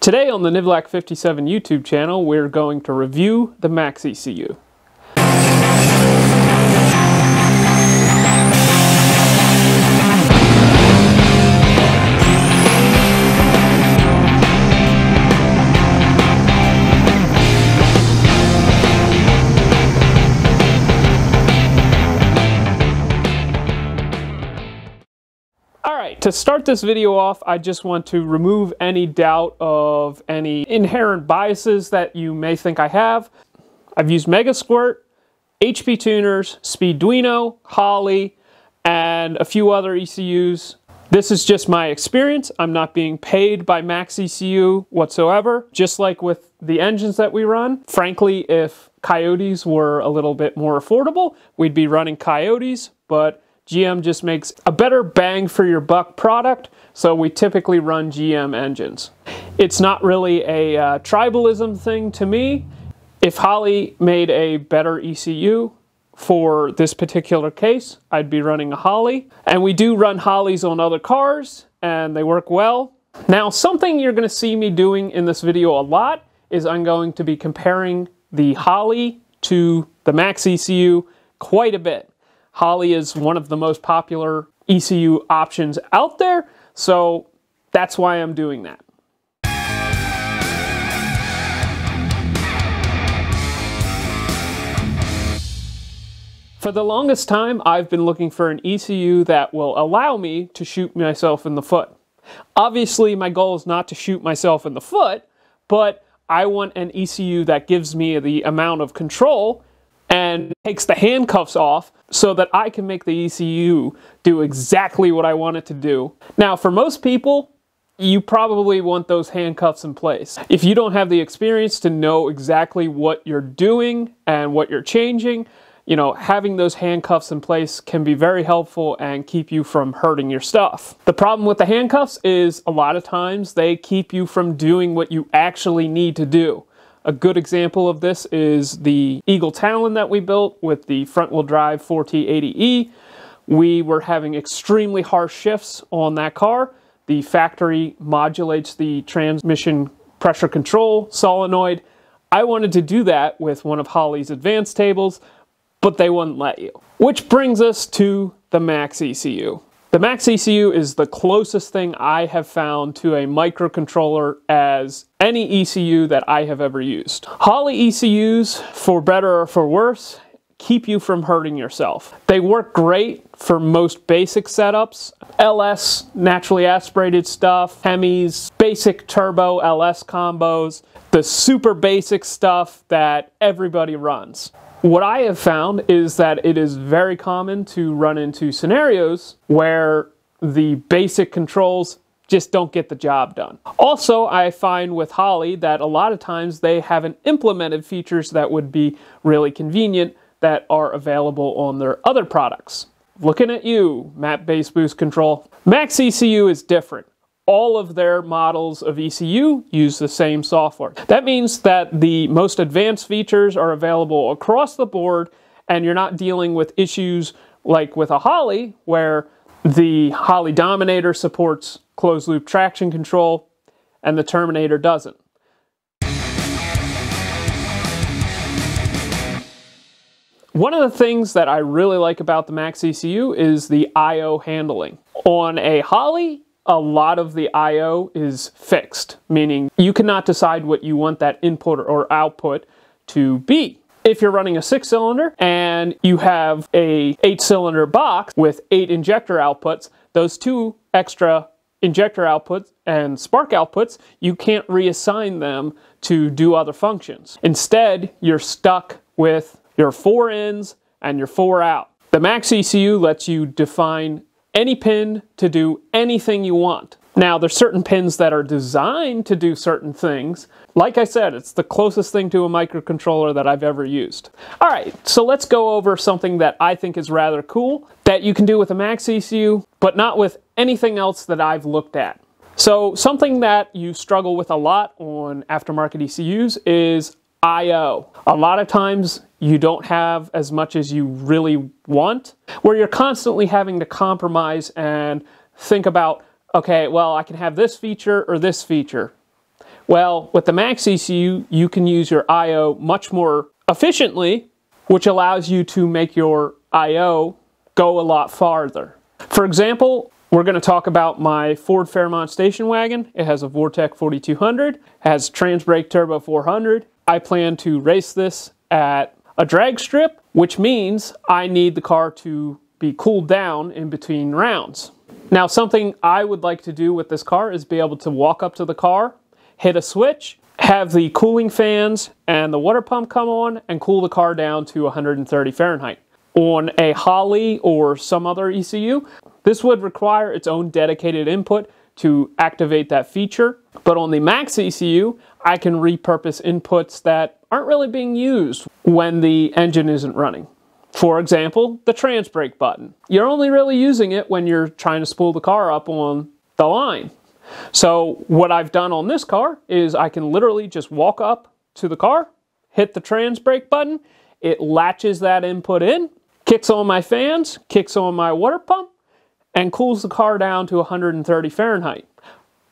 Today on the Nivlac 57 YouTube channel, we're going to review the MaxxECU. To start this video off, I just want to remove any doubt of any inherent biases that you may think I have. I've used Megasquirt, HP Tuners, Speeduino, Holley, and a few other ECUs. This is just my experience. I'm not being paid by MaxxECU whatsoever. Just like with the engines that we run, frankly, if Coyotes were a little bit more affordable, we'd be running Coyotes, but GM just makes a better bang for your buck product, so we typically run GM engines. It's not really a uh, tribalism thing to me. If Holley made a better ECU for this particular case, I'd be running a Holley. And we do run Holleys on other cars, and they work well. Now, something you're going to see me doing in this video a lot is I'm going to be comparing the Holley to the MaxxECU quite a bit. Holley is one of the most popular ECU options out there, so that's why I'm doing that. For the longest time, I've been looking for an ECU that will allow me to shoot myself in the foot. Obviously, my goal is not to shoot myself in the foot, but I want an ECU that gives me the amount of control and takes the handcuffs off so that I can make the ECU do exactly what I want it to do. Now, for most people, you probably want those handcuffs in place. If you don't have the experience to know exactly what you're doing and what you're changing, you know, having those handcuffs in place can be very helpful and keep you from hurting your stuff. The problem with the handcuffs is a lot of times they keep you from doing what you actually need to do. A good example of this is the Eagle Talon that we built with the front wheel drive 4T80E. We were having extremely harsh shifts on that car. The factory modulates the transmission pressure control solenoid. I wanted to do that with one of Holley's advanced tables, but they wouldn't let you. Which brings us to the MaxxECU. The MaxxECU is the closest thing I have found to a microcontroller as any ECU that I have ever used. Holley ECUs, for better or for worse, keep you from hurting yourself. They work great for most basic setups. LS, naturally aspirated stuff, Hemis, basic turbo LS combos, the super basic stuff that everybody runs. What I have found is that it is very common to run into scenarios where the basic controls just don't get the job done. Also, I find with Holley that a lot of times they haven't implemented features that would be really convenient that are available on their other products. Looking at you, map base boost control. MaxxECU is different all of their models of ECU use the same software. That means that the most advanced features are available across the board and you're not dealing with issues like with a Holley where the Holley Dominator supports closed loop traction control and the Terminator doesn't. One of the things that I really like about the MaxxECU is the I.O. handling. On a Holley, a lot of the I.O. is fixed, meaning you cannot decide what you want that input or output to be. If you're running a six cylinder and you have a eight cylinder box with eight injector outputs, those two extra injector outputs and spark outputs, you can't reassign them to do other functions. Instead, you're stuck with your four ins and your four out. The MaxxECU lets you define any pin to do anything you want. Now, there's certain pins that are designed to do certain things. Like I said, it's the closest thing to a microcontroller that I've ever used. All right, so let's go over something that I think is rather cool that you can do with a MaxxECU, but not with anything else that I've looked at. So something that you struggle with a lot on aftermarket ECUs is I.O. A lot of times you don't have as much as you really want, where you're constantly having to compromise and think about, okay, well, I can have this feature or this feature. Well, with the MaxxECU, you can use your I.O. much more efficiently, which allows you to make your I.O. go a lot farther. For example, we're going to talk about my Ford Fairmont station wagon. It has a Vortec 4200, has Transbrake Turbo 400. I plan to race this at a drag strip, which means I need the car to be cooled down in between rounds. Now, something I would like to do with this car is be able to walk up to the car, hit a switch, have the cooling fans and the water pump come on, and cool the car down to 130 Fahrenheit. On a Holley or some other ECU, this would require its own dedicated input to activate that feature. But on the MaxxECU, I can repurpose inputs that aren't really being used when the engine isn't running. For example, the trans brake button. You're only really using it when you're trying to spool the car up on the line. So what I've done on this car is I can literally just walk up to the car, hit the trans brake button, it latches that input in, kicks on my fans, kicks on my water pump, and cools the car down to 130 Fahrenheit.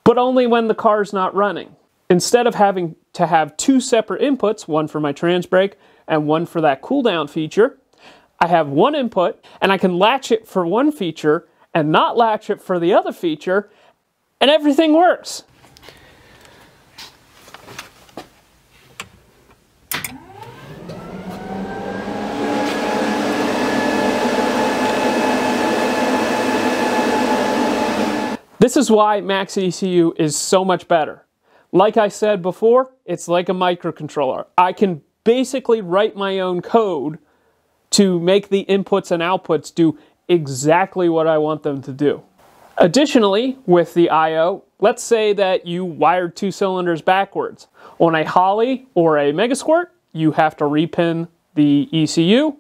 But only when the car's not running. Instead of having to have two separate inputs, one for my trans brake and one for that cool down feature, I have one input and I can latch it for one feature and not latch it for the other feature, and everything works. This is why MaxxECU is so much better. Like I said before, it's like a microcontroller. I can basically write my own code to make the inputs and outputs do exactly what I want them to do. Additionally, with the I.O., let's say that you wired two cylinders backwards. On a Holley or a Megasquirt, you have to repin the ECU.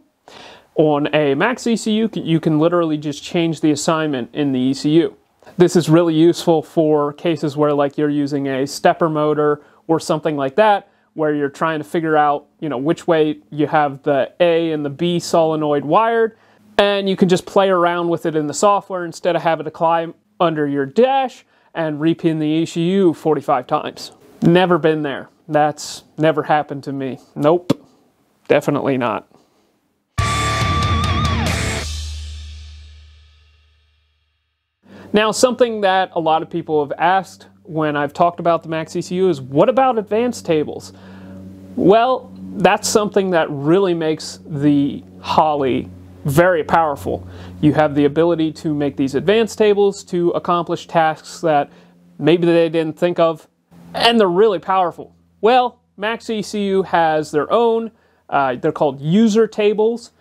On a MaxxECU, you can literally just change the assignment in the ECU. This is really useful for cases where like you're using a stepper motor or something like that, where you're trying to figure out, you know, which way you have the A and the B solenoid wired, and you can just play around with it in the software instead of having to climb under your dash and repin the ECU 45 times. Never been there. That's never happened to me. Nope. Definitely not. Now, something that a lot of people have asked when I've talked about the MaxxECU is what about advanced tables? Well, that's something that really makes the Holley very powerful. You have the ability to make these advanced tables to accomplish tasks that maybe they didn't think of, and they're really powerful. Well, MaxxECU has their own, uh, they're called user tables,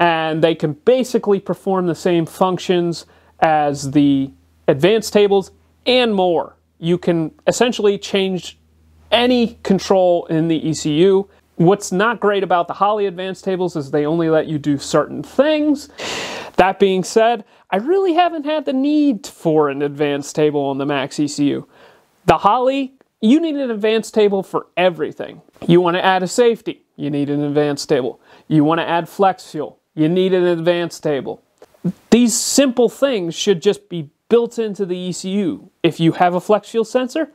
and they can basically perform the same functions as the advanced tables, and more. You can essentially change any control in the ECU. What's not great about the Holley advanced tables is they only let you do certain things. That being said, I really haven't had the need for an advanced table on the MaxxECU. The Holley, you need an advanced table for everything. You want to add a safety, you need an advanced table. You want to add flex fuel, you need an advanced table. These simple things should just be built into the ECU. If you have a flex fuel sensor,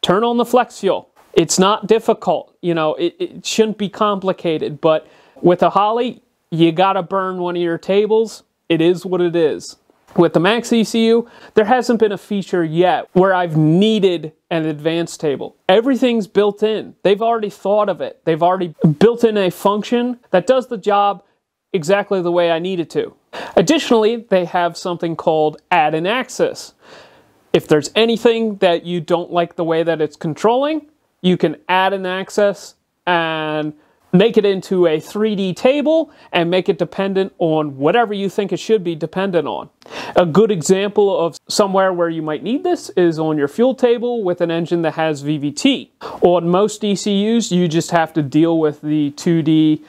turn on the flex fuel. It's not difficult, you know, it, it shouldn't be complicated, but with a Holley, you gotta burn one of your tables. It is what it is. With the MaxxECU, there hasn't been a feature yet where I've needed an advanced table. Everything's built in. They've already thought of it. They've already built in a function that does the job exactly the way I need it to. Additionally, they have something called add an axis. If there's anything that you don't like the way that it's controlling, you can add an axis and make it into a 3D table and make it dependent on whatever you think it should be dependent on. A good example of somewhere where you might need this is on your fuel table with an engine that has VVT. On most ECUs, you just have to deal with the 2D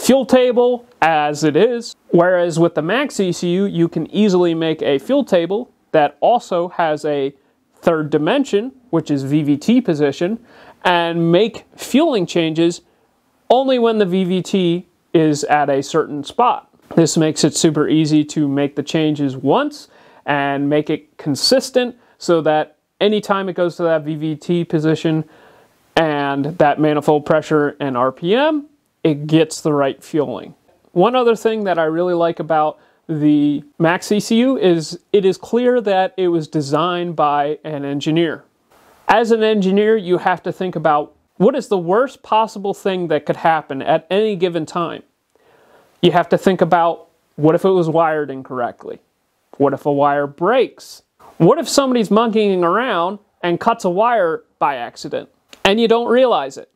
fuel table as it is. Whereas with the MaxxECU, you can easily make a fuel table that also has a third dimension, which is VVT position, and make fueling changes only when the VVT is at a certain spot. This makes it super easy to make the changes once and make it consistent so that anytime it goes to that VVT position, and that manifold pressure and RPM, it gets the right fueling. One other thing that I really like about the MaxxECU is it is clear that it was designed by an engineer. As an engineer, you have to think about what is the worst possible thing that could happen at any given time. You have to think about what if it was wired incorrectly? What if a wire breaks? What if somebody's monkeying around and cuts a wire by accident and you don't realize it?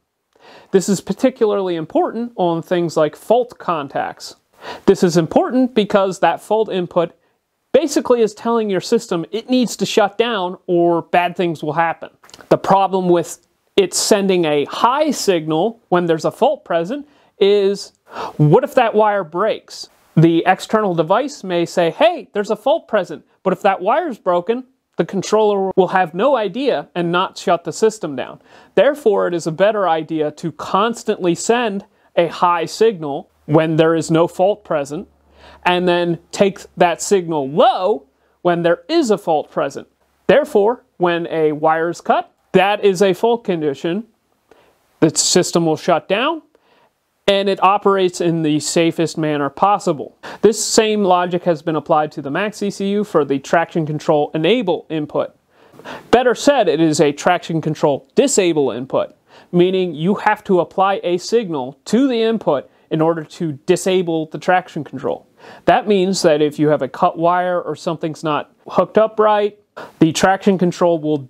This is particularly important on things like fault contacts. This is important because that fault input basically is telling your system it needs to shut down or bad things will happen. The problem with it sending a high signal when there's a fault present is what if that wire breaks? The external device may say, hey, there's a fault present, but if that wire's broken, the controller will have no idea and not shut the system down. Therefore, it is a better idea to constantly send a high signal when there is no fault present, and then take that signal low when there is a fault present. Therefore, when a wire is cut, that is a fault condition. The system will shut down and it operates in the safest manner possible. This same logic has been applied to the MaxxECU for the traction control enable input. Better said, it is a traction control disable input, meaning you have to apply a signal to the input in order to disable the traction control. That means that if you have a cut wire or something's not hooked up right, the traction control will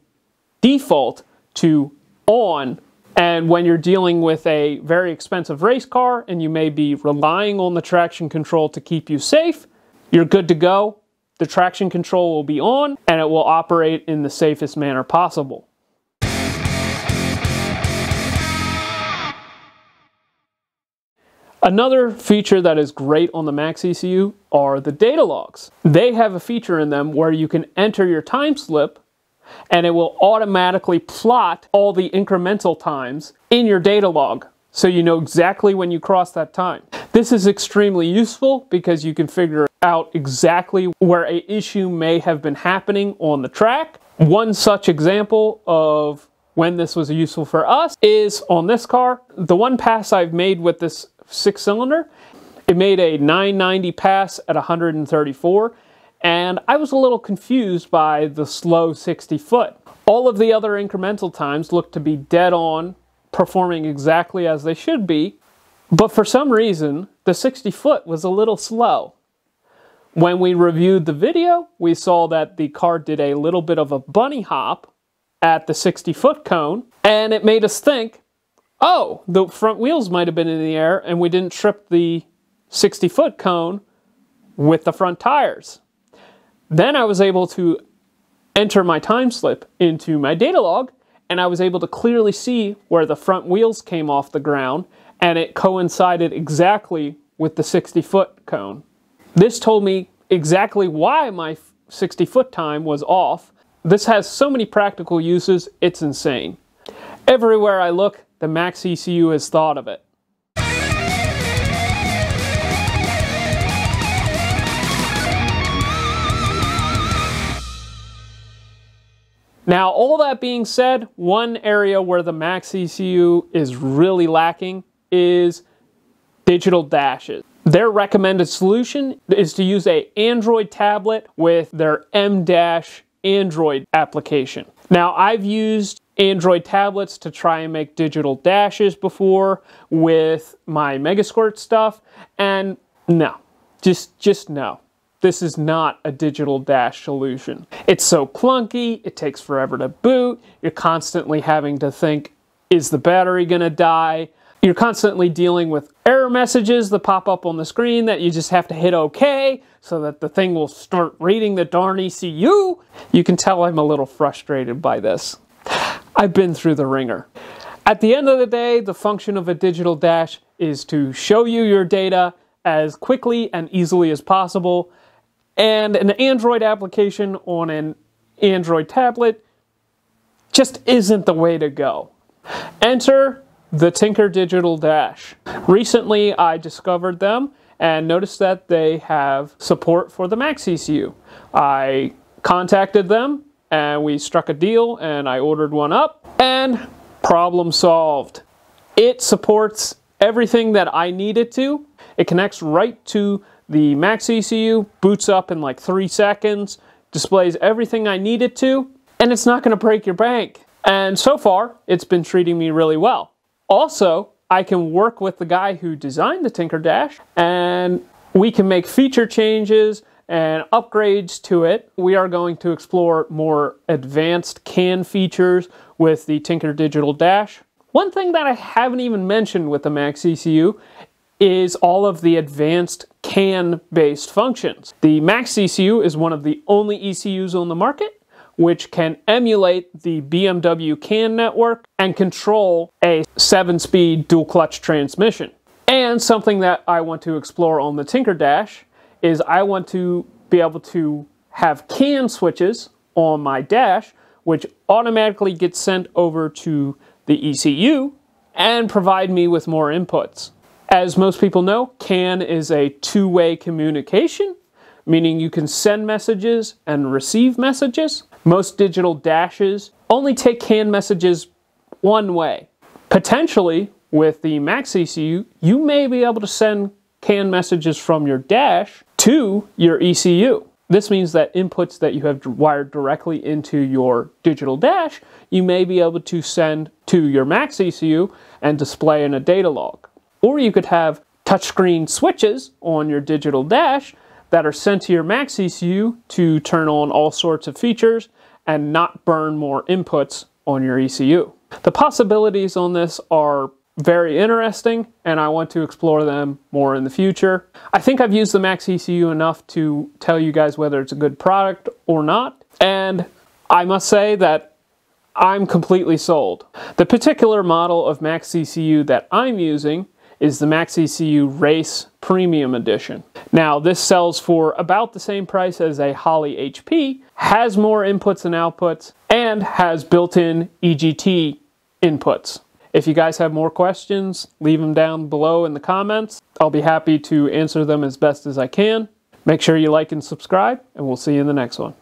default to on and when you're dealing with a very expensive race car and you may be relying on the traction control to keep you safe, you're good to go. The traction control will be on and it will operate in the safest manner possible. Another feature that is great on the MaxxECU are the data logs. They have a feature in them where you can enter your time slip and it will automatically plot all the incremental times in your data log so you know exactly when you cross that time. This is extremely useful because you can figure out exactly where a issue may have been happening on the track. One such example of when this was useful for us is on this car. The one pass I've made with this six cylinder, it made a 990 pass at 134 and I was a little confused by the slow 60 foot. All of the other incremental times looked to be dead on, performing exactly as they should be, but for some reason, the 60 foot was a little slow. When we reviewed the video, we saw that the car did a little bit of a bunny hop at the 60 foot cone, and it made us think, oh, the front wheels might have been in the air and we didn't trip the 60 foot cone with the front tires. Then I was able to enter my time slip into my data log and I was able to clearly see where the front wheels came off the ground and it coincided exactly with the 60 foot cone. This told me exactly why my 60 foot time was off. This has so many practical uses, it's insane. Everywhere I look, the MaxxECU has thought of it. Now, all that being said, one area where the MaxxECU is really lacking is digital dashes. Their recommended solution is to use a Android tablet with their M-Dash Android application. Now, I've used Android tablets to try and make digital dashes before with my Megasquirt stuff, and no, just just no. This is not a digital dash solution. It's so clunky, it takes forever to boot, you're constantly having to think, is the battery gonna die? You're constantly dealing with error messages that pop up on the screen that you just have to hit OK so that the thing will start reading the darn ECU. You can tell I'm a little frustrated by this. I've been through the ringer. At the end of the day, the function of a digital dash is to show you your data as quickly and easily as possible and an Android application on an Android tablet just isn't the way to go. Enter the Tinker Digital Dash. Recently, I discovered them and noticed that they have support for the MaxxECU. I contacted them and we struck a deal and I ordered one up and problem solved. It supports everything that I need it to. It connects right to the MaxxECU, boots up in like three seconds, displays everything I need it to, and it's not going to break your bank. And so far, it's been treating me really well. Also, I can work with the guy who designed the Tinker Dash, and we can make feature changes and upgrades to it. We are going to explore more advanced CAN features with the Tinker Digital Dash. One thing that I haven't even mentioned with the MaxxECU is all of the advanced CAN based functions. The MaxxECU is one of the only ECUs on the market which can emulate the BMW CAN network and control a 7 speed dual clutch transmission. And something that I want to explore on the Tinker Dash is I want to be able to have CAN switches on my dash, which automatically gets sent over to the ECU and provide me with more inputs. As most people know, CAN is a two-way communication, meaning you can send messages and receive messages. Most digital dashes only take CAN messages one way. Potentially, with the MaxxECU, you may be able to send CAN messages from your dash to your ECU. This means that inputs that you have wired directly into your digital dash, you may be able to send to your MaxxECU and display in a data log. Or you could have touchscreen switches on your digital dash that are sent to your MaxxECU to turn on all sorts of features and not burn more inputs on your ECU. The possibilities on this are very interesting and I want to explore them more in the future. I think I've used the MaxxECU enough to tell you guys whether it's a good product or not. And I must say that I'm completely sold. The particular model of MaxxECU that I'm using is the MaxxECU Race Premium Edition. Now, this sells for about the same price as a Holley HP, has more inputs and outputs, and has built-in EGT inputs. If you guys have more questions, leave them down below in the comments. I'll be happy to answer them as best as I can. Make sure you like and subscribe, and we'll see you in the next one.